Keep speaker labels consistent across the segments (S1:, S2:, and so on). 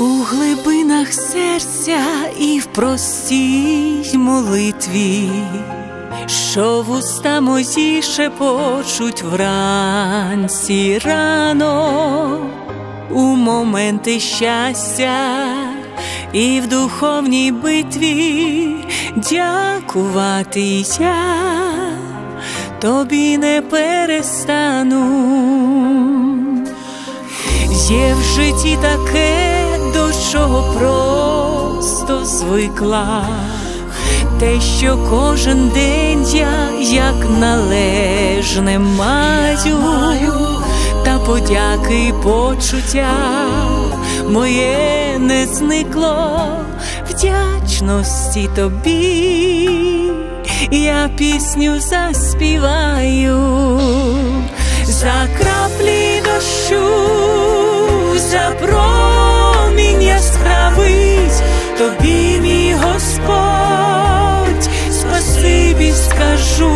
S1: У глибинах серця і в простій молитві, що вуста мої шепочуть вранці рано, у моменти щастя і в духовній битві дякувати я тобі не перестану. Є в житті таке, до чого просто звикла, те, що кожен день я як належне маю, та подяки й почуття моє не зникло. Вдячності тобі, я пісню заспіваю тобі, мій Господь, спасибі скажу.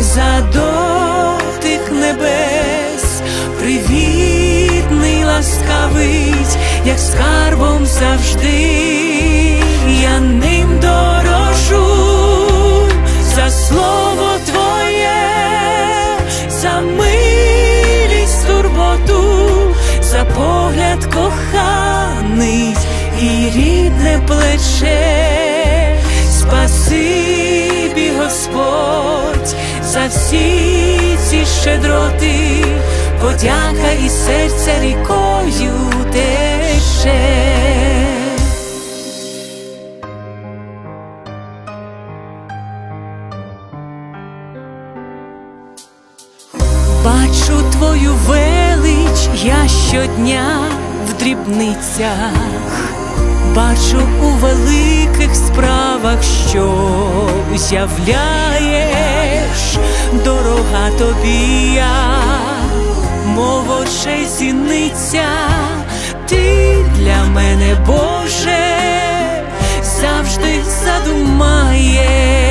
S1: За дотик небес, привітний, ласкавий, як скарбом завжди, я ним дорожу за слово Твоє, за милість, турботу, за погляд коханий і рідне плече, спасибі, Господь, за всі ці щедроти, подяка і серця рікою тече. Бачу твою велич я щодня в дрібницях, бачу у великих справах, що з'являєш, дорога тобі, я, мов очей зіниця, ти для мене, Боже, завжди задумаєш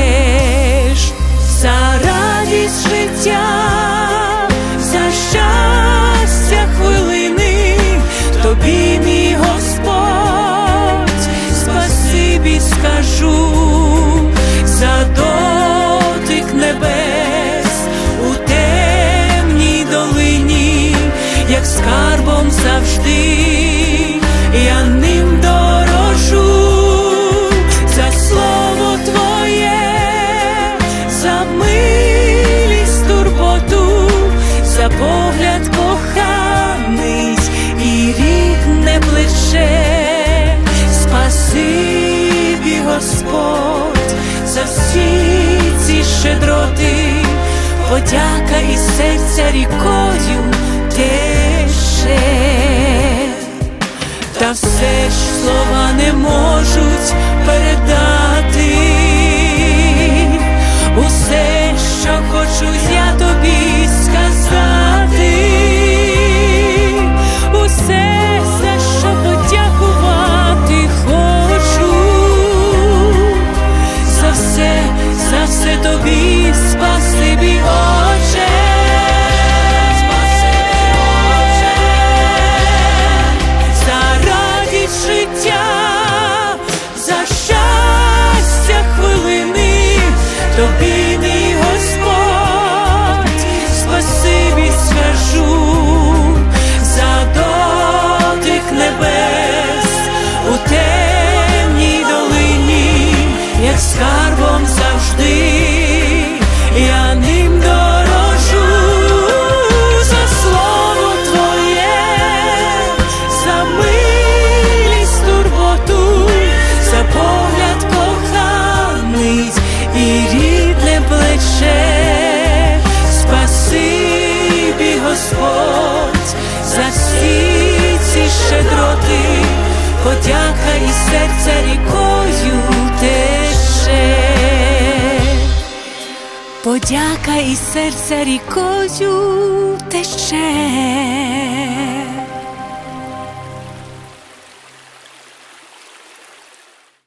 S1: як скарбом завжди, я ним дорожу. За слово Твоє, за милість, турботу, за погляд коханий і рідне плече, спасибі, Господь, за всі ці щедроти, подяка і серця рікою слова не можуть передати тобі, мій Подяка і серця рікою тече.